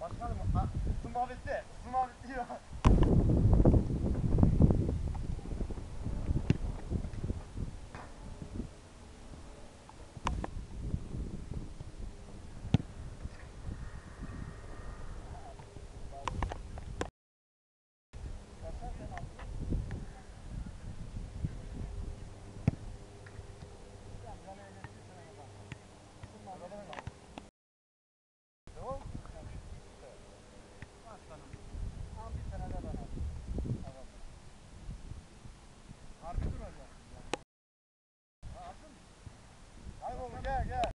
Başkanım, bu muhabbette yeah, yeah.